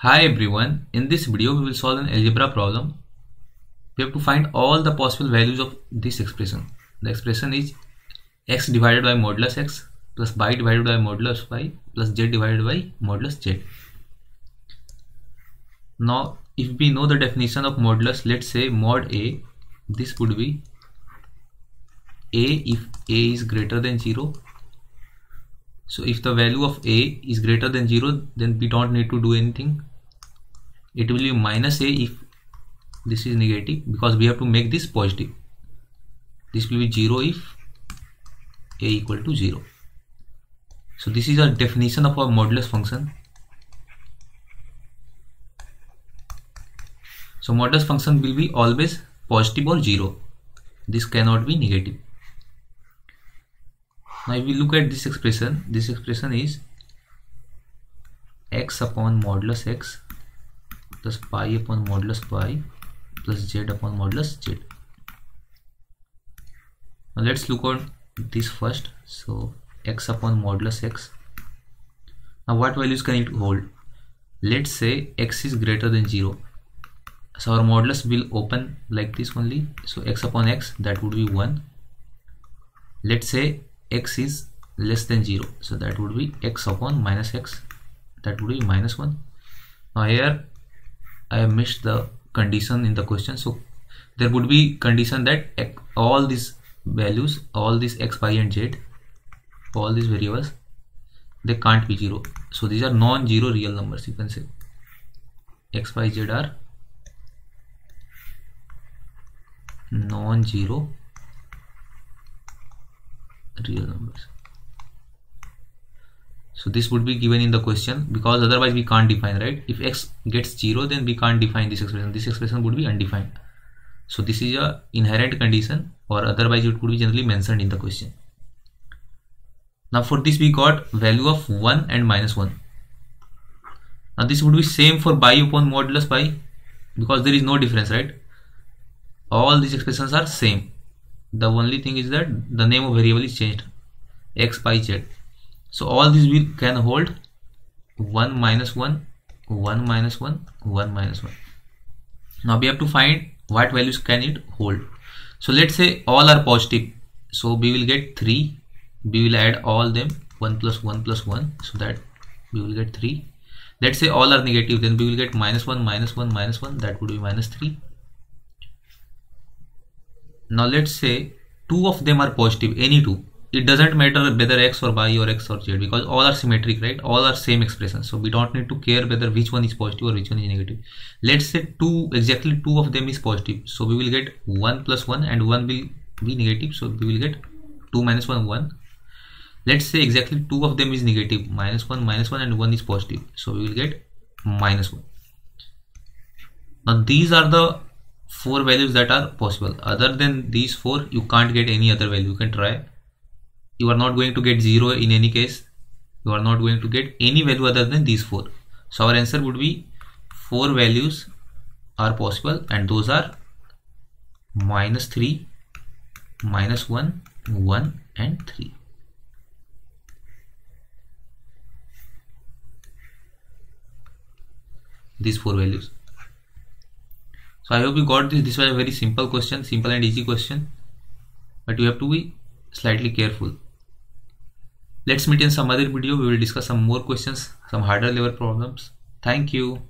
Hi everyone, in this video we will solve an algebra problem. We have to find all the possible values of this expression. The expression is x divided by modulus x plus y divided by modulus y plus z divided by modulus z. Now if we know the definition of modulus, let's say mod a, this would be a if a is greater than 0 so if the value of a is greater than 0 then we don't need to do anything. It will be minus a if this is negative because we have to make this positive. This will be 0 if a equal to 0 so this is our definition of our modulus function. So modulus function will be always positive or 0 this cannot be negative now if we look at this expression this expression is x upon modulus x plus y upon modulus y plus z upon modulus z. Now let's look on this first. So x upon modulus x. Now what values can it hold? Let's say x is greater than 0 so our modulus will open like this only. So x upon x that would be 1 let's say x is less than 0 so that would be x upon minus x. That would be minus 1 now here I have missed the condition in the question. So there would be condition that all these values all these x y and z all these variables they can't be 0 so these are non-zero real numbers you can say. X y z are non-zero real numbers. So this would be given in the question because otherwise we can't define right? If x gets 0 then we can't define this expression. This expression would be undefined. So this is a inherent condition or otherwise it would be generally mentioned in the question. Now for this we got value of 1 and minus 1 now this would be same for y upon modulus y because there is no difference right? All these expressions are same the only thing is that the name of variable is changed. X by z. So all these we can hold 1 minus 1 1 minus 1 1 minus 1 now we have to find what values can it hold. So let's say all are positive. So we will get 3 we will add all them 1 plus 1 plus 1 so that we will get 3 let's say all are negative then we will get minus 1 minus 1 minus 1 that would be minus 3 now let's say two of them are positive any two. It doesn't matter whether x or y or x or z because all are symmetric right? All are same expressions so we don't need to care whether which one is positive or which one is negative. Let's say two exactly two of them is positive. So we will get 1 plus 1 and 1 will be negative. So we will get 2 minus 1 1 let's say exactly two of them is negative minus 1 minus 1 and 1 is positive. So we will get minus 1 now these are the four values that are possible. Other than these four you can't get any other value. You can try. You are not going to get zero in any case. You are not going to get any value other than these four. So our answer would be four values are possible and those are minus 3 minus 1 1 and 3 these four values so i hope you got this. This was a very simple question simple and easy question. But you have to be slightly careful. Let's meet in some other video. We will discuss some more questions some harder level problems. Thank you